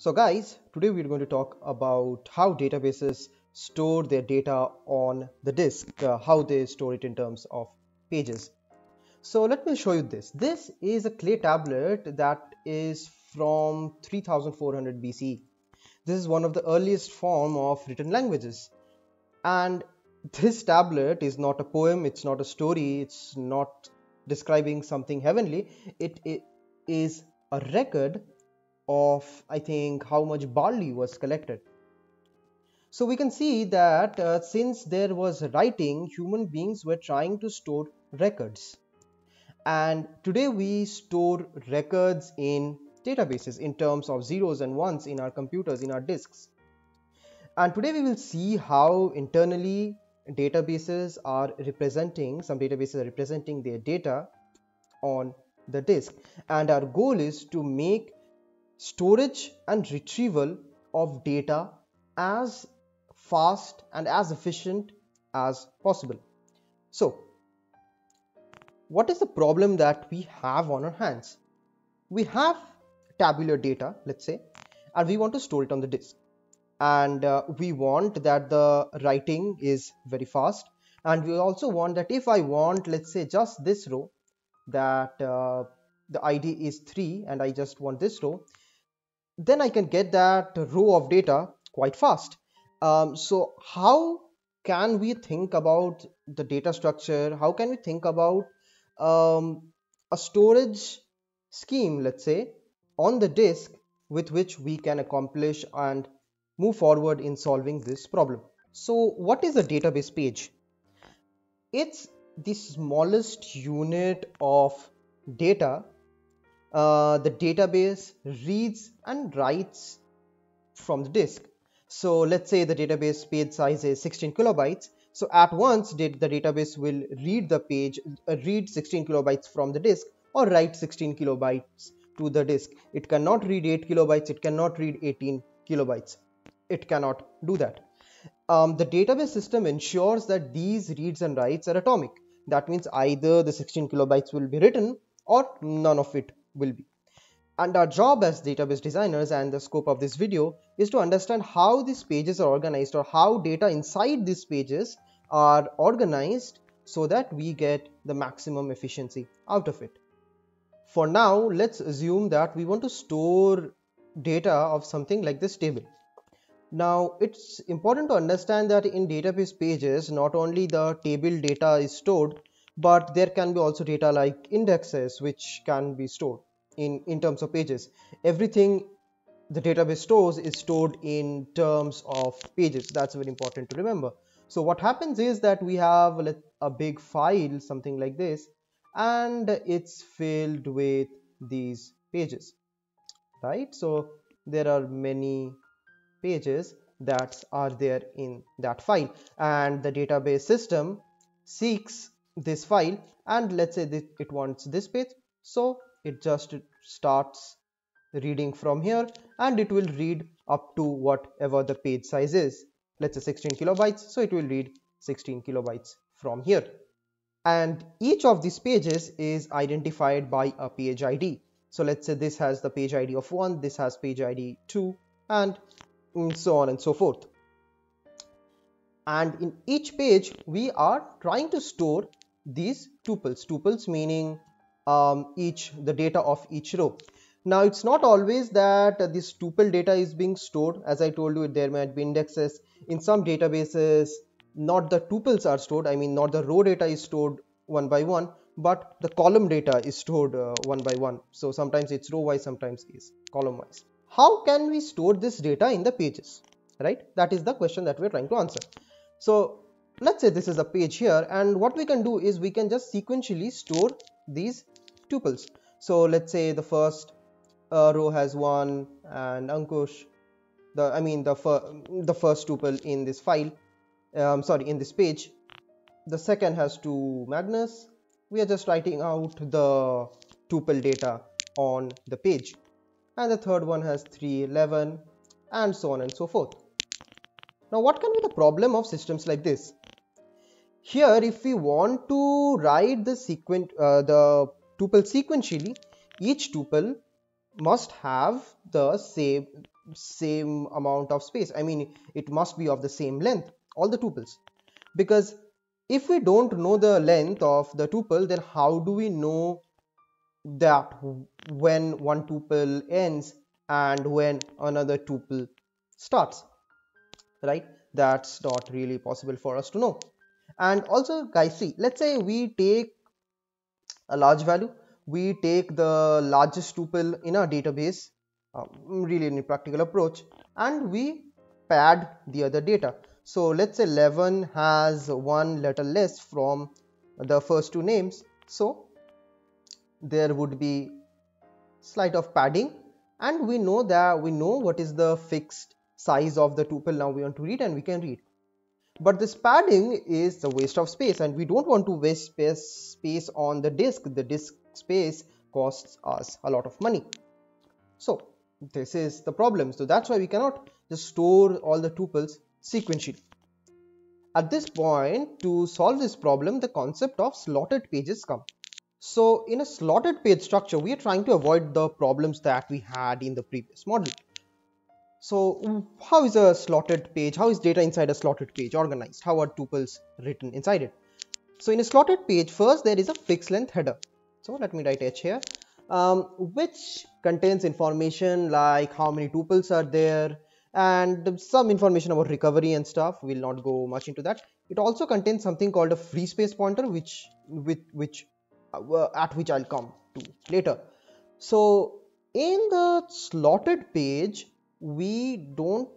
So guys, today we're going to talk about how databases store their data on the disk, uh, how they store it in terms of pages. So let me show you this. This is a clay tablet that is from 3400 BC. This is one of the earliest form of written languages. And this tablet is not a poem, it's not a story, it's not describing something heavenly. it, it is a record of I think how much barley was collected. So we can see that uh, since there was writing, human beings were trying to store records. And today we store records in databases in terms of zeros and ones in our computers, in our disks. And today we will see how internally databases are representing, some databases are representing their data on the disk. And our goal is to make storage and retrieval of data as fast and as efficient as possible. So, what is the problem that we have on our hands? We have tabular data, let's say, and we want to store it on the disk. And uh, we want that the writing is very fast. And we also want that if I want, let's say, just this row, that uh, the ID is 3 and I just want this row, then I can get that row of data quite fast. Um, so how can we think about the data structure? How can we think about um, a storage scheme, let's say, on the disk with which we can accomplish and move forward in solving this problem. So what is a database page? It's the smallest unit of data uh, the database reads and writes from the disk. So let's say the database page size is 16 kilobytes. So at once did the database will read the page, uh, read 16 kilobytes from the disk or write 16 kilobytes to the disk. It cannot read 8 kilobytes, it cannot read 18 kilobytes. It cannot do that. Um, the database system ensures that these reads and writes are atomic. That means either the 16 kilobytes will be written or none of it will be. And our job as database designers and the scope of this video is to understand how these pages are organized or how data inside these pages are organized so that we get the maximum efficiency out of it. For now, let's assume that we want to store data of something like this table. Now, it's important to understand that in database pages, not only the table data is stored, but there can be also data like indexes which can be stored in, in terms of pages. Everything the database stores is stored in terms of pages. That's very important to remember. So what happens is that we have a big file, something like this, and it's filled with these pages, right? So there are many pages that are there in that file and the database system seeks this file and let's say that it wants this page so it just starts reading from here and it will read up to whatever the page size is. Let's say 16 kilobytes so it will read 16 kilobytes from here. And each of these pages is identified by a page id so let's say this has the page id of 1 this has page id 2 and so on and so forth. And in each page we are trying to store these tuples. Tuples meaning um, each the data of each row. Now it's not always that this tuple data is being stored. As i told you there might be indexes. In some databases not the tuples are stored. I mean not the row data is stored one by one but the column data is stored uh, one by one. So sometimes it's row wise sometimes is column wise. How can we store this data in the pages? Right? That is the question that we're trying to answer. So let's say this is a page here and what we can do is we can just sequentially store these tuples. So let's say the first uh, row has one and Ankush the I mean the, fir the first tuple in this file um, sorry in this page. The second has two Magnus. We are just writing out the tuple data on the page. And the third one has 311 and so on and so forth. Now what can be the problem of systems like this? Here if we want to write the sequence uh, the tuple sequentially each tuple must have the same same amount of space. I mean it must be of the same length all the tuples. Because if we don't know the length of the tuple then how do we know that when one tuple ends and when another tuple starts right? That's not really possible for us to know. And also guys see let's say we take a large value we take the largest tuple in our database um, really in a practical approach and we pad the other data. So let's say 11 has one letter less from the first two names. So there would be slight of padding and we know that we know what is the fixed size of the tuple now we want to read and we can read but this padding is the waste of space and we don't want to waste space space on the disk. The disk space costs us a lot of money. So this is the problem. So that's why we cannot just store all the tuples sequentially. At this point to solve this problem the concept of slotted pages come. So in a slotted page structure we are trying to avoid the problems that we had in the previous model so how is a slotted page how is data inside a slotted page organized? How are tuples written inside it? So in a slotted page first there is a fixed length header. So let me write h here. Um, which contains information like how many tuples are there and some information about recovery and stuff. We'll not go much into that. It also contains something called a free space pointer which which uh, at which i'll come to later. So in the slotted page we don't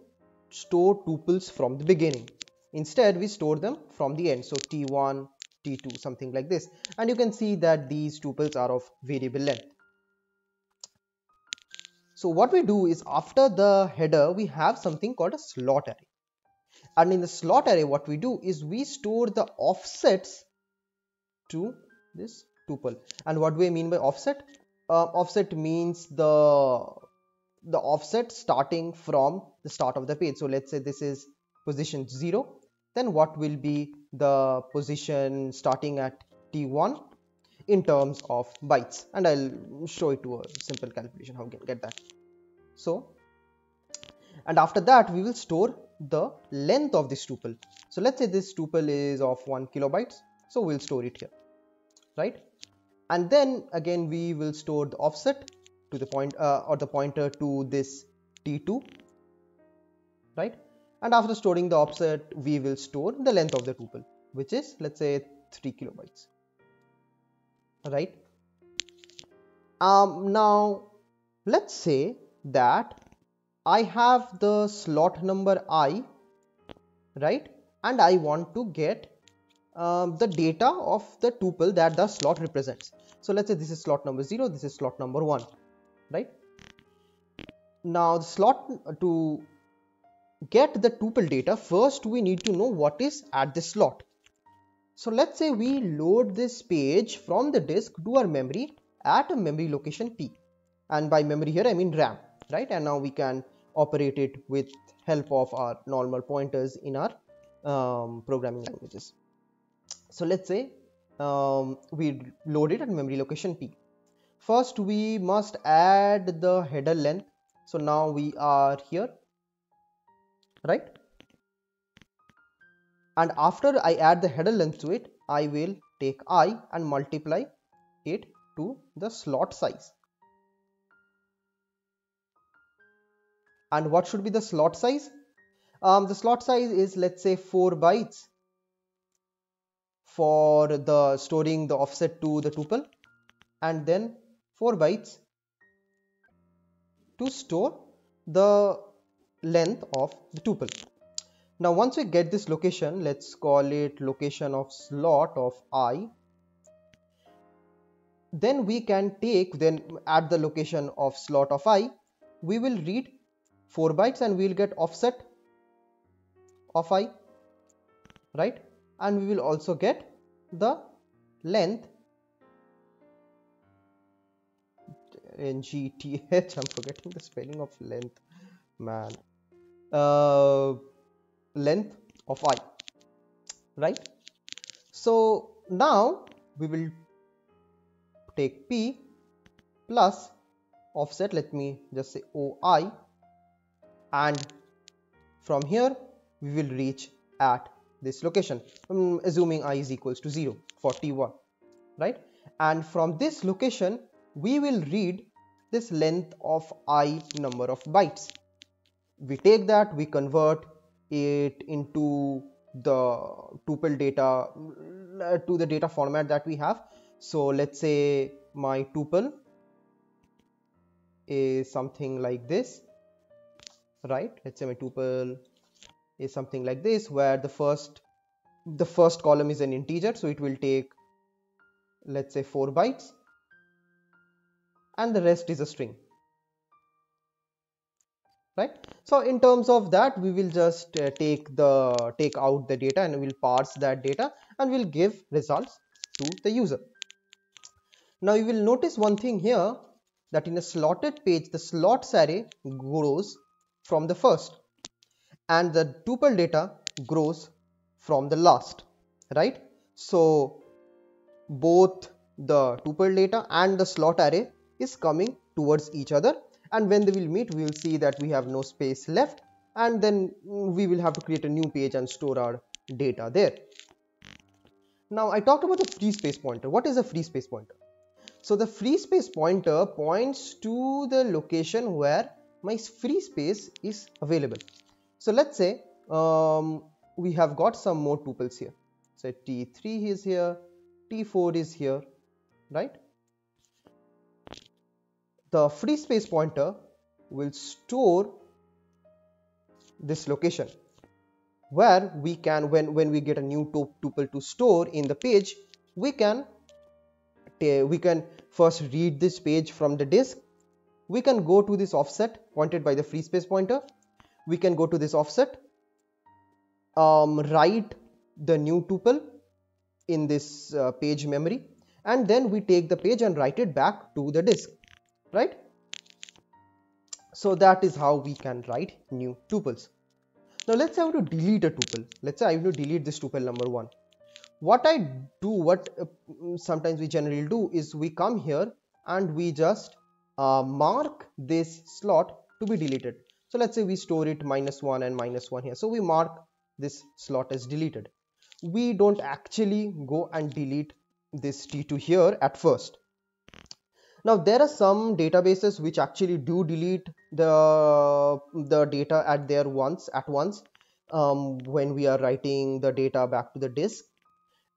store tuples from the beginning instead we store them from the end so t1 t2 something like this and you can see that these tuples are of variable length so what we do is after the header, we have something called a slot array. And in the slot array, what we do is we store the offsets to this tuple. And what do I mean by offset? Uh, offset means the the offset starting from the start of the page. So let's say this is position 0. Then what will be the position starting at t1 in terms of bytes and I'll show it to a simple calculation how we can get that. So and after that we will store the length of this tuple. So let's say this tuple is of 1 kilobytes so we'll store it here right and then again we will store the offset to the point uh, or the pointer to this t2 right? And after storing the offset we will store the length of the tuple which is let's say 3 kilobytes right? Um, now let's say that I have the slot number i right? And I want to get um, the data of the tuple that the slot represents. So let's say this is slot number 0 this is slot number 1 right now the slot to get the tuple data first we need to know what is at the slot so let's say we load this page from the disk to our memory at a memory location P. And by memory here I mean RAM, right? And now we can operate it with help of our normal pointers in our um, programming languages. So let's say um, we load it at memory location P. First we must add the header length. So now we are here, right? and after I add the header length to it I will take i and multiply it to the slot size and what should be the slot size um, the slot size is let's say 4 bytes for the storing the offset to the tuple and then 4 bytes to store the length of the tuple. Now once we get this location let's call it location of slot of i then we can take then at the location of slot of i we will read 4 bytes and we will get offset of i right? And we will also get the length ngth i'm forgetting the spelling of length man. Uh length of i right? So now we will take p plus offset. Let me just say oi and from here we will reach at this location. Um, assuming i is equals to 0 for t1 right? And from this location we will read this length of i number of bytes. We take that we convert it into the tuple data to the data format that we have. So let's say my tuple is something like this right? Let's say my tuple is something like this where the first the first column is an integer. So it will take let's say 4 bytes and the rest is a string. Right? So in terms of that we will just uh, take the take out the data and we'll parse that data and we'll give results to the user. Now you will notice one thing here that in a slotted page the slots array grows from the first and the tuple data grows from the last right? So both the tuple data and the slot array is coming towards each other. And when they will meet we will see that we have no space left. And then we will have to create a new page and store our data there. Now i talked about the free space pointer. What is a free space pointer? So the free space pointer points to the location where my free space is available. So let's say um, we have got some more tuples here. So t3 is here t4 is here right the free space pointer will store this location where we can when when we get a new tuple to store in the page we can we can first read this page from the disk. We can go to this offset pointed by the free space pointer. We can go to this offset um, write the new tuple in this uh, page memory and then we take the page and write it back to the disk right? So that is how we can write new tuples. Now let's say I want to delete a tuple. Let's say I want to delete this tuple number one. What I do what uh, sometimes we generally do is we come here and we just uh, mark this slot to be deleted. So let's say we store it minus one and minus one here. So we mark this slot as deleted. We don't actually go and delete this t2 here at first now there are some databases which actually do delete the the data at their once at once um, when we are writing the data back to the disk.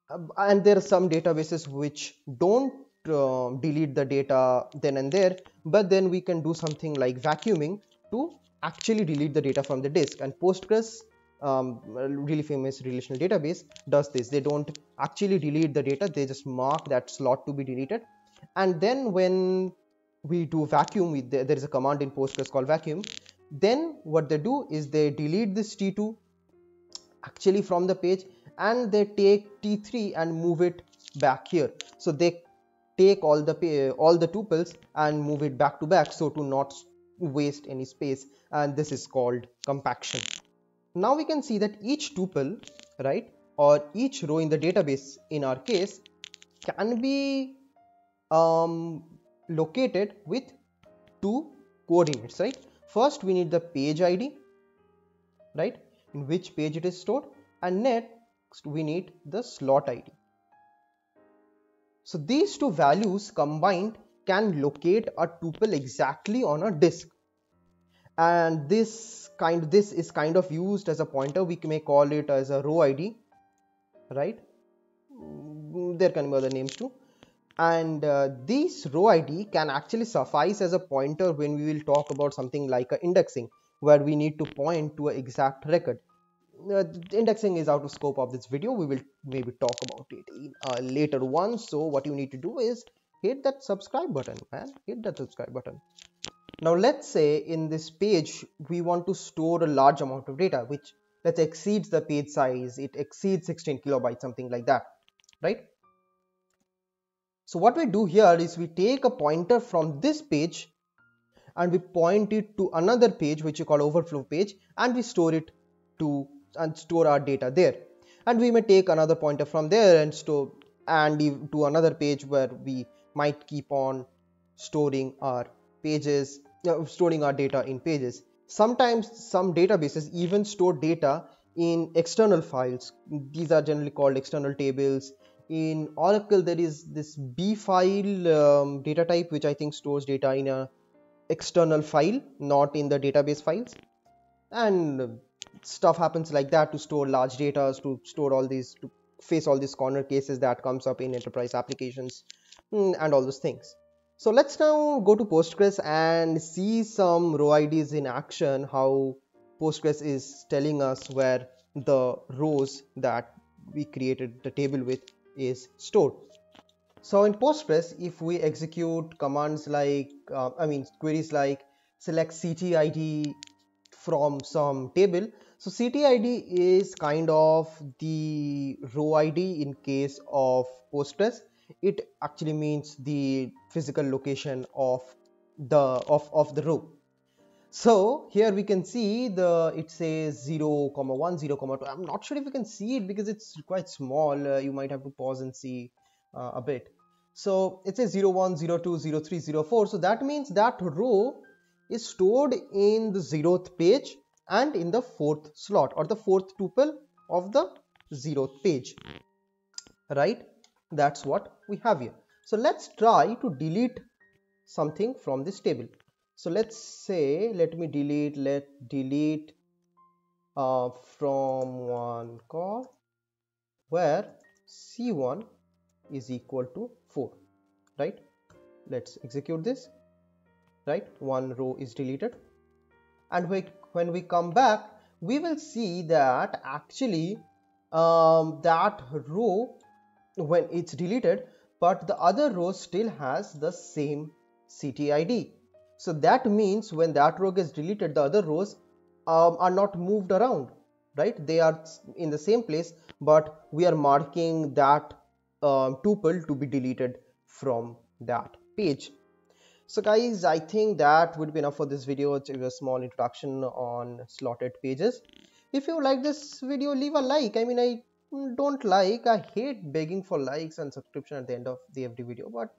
Um, and there are some databases which don't uh, delete the data then and there but then we can do something like vacuuming to actually delete the data from the disk. And postgres um, really famous relational database does this. They don't actually delete the data. They just mark that slot to be deleted and then when we do vacuum we, there is a command in postgres called vacuum. Then what they do is they delete this t2 actually from the page and they take t3 and move it back here. So they take all the all the tuples and move it back to back so to not waste any space. And this is called compaction. Now we can see that each tuple right or each row in the database in our case can be um, located with two coordinates right? First we need the page id right? In which page it is stored. And next we need the slot id so these two values combined can locate a tuple exactly on a disk. And this kind this is kind of used as a pointer. We may call it as a row id right? There can be other names too and uh, this row id can actually suffice as a pointer when we will talk about something like indexing where we need to point to an exact record. Uh, indexing is out of scope of this video. We will maybe talk about it in a later one. So what you need to do is hit that subscribe button man hit that subscribe button. Now let's say in this page we want to store a large amount of data which let's exceeds the page size. It exceeds 16 kilobytes something like that right so what we do here is we take a pointer from this page and we point it to another page which we call overflow page and we store it to and store our data there. And we may take another pointer from there and store and to another page where we might keep on storing our pages uh, storing our data in pages. Sometimes some databases even store data in external files. These are generally called external tables in oracle there is this BFILE um, data type which i think stores data in a external file not in the database files. And stuff happens like that to store large data to store all these to face all these corner cases that comes up in enterprise applications hmm, and all those things. So let's now go to Postgres and see some row IDs in action, how Postgres is telling us where the rows that we created the table with is stored. So in Postgres, if we execute commands like, uh, I mean queries like select CTID from some table, so CTID is kind of the row ID in case of Postgres it actually means the physical location of the of, of the row so here we can see the it says 0 comma 1 0 comma 2 i'm not sure if you can see it because it's quite small. Uh, you might have to pause and see uh, a bit. So it says 0 1 0 2 0 3 0 4 so that means that row is stored in the zeroth page and in the fourth slot or the fourth tuple of the zeroth page. Right? That's what we have here. So let's try to delete something from this table so let's say let me delete let delete uh, from one call where c1 is equal to 4 right? Let's execute this right? One row is deleted. And we, when we come back we will see that actually um, that row when it's deleted but the other row still has the same CTID. So that means when that row gets deleted the other rows um, are not moved around right? They are in the same place but we are marking that um, tuple to be deleted from that page. So guys i think that would be enough for this video. It's a small introduction on slotted pages. If you like this video leave a like. I mean i don't like i hate begging for likes and subscription at the end of the every video but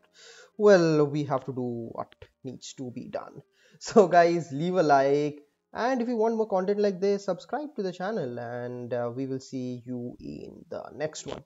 well we have to do what needs to be done. So guys leave a like. And if you want more content like this subscribe to the channel. And uh, we will see you in the next one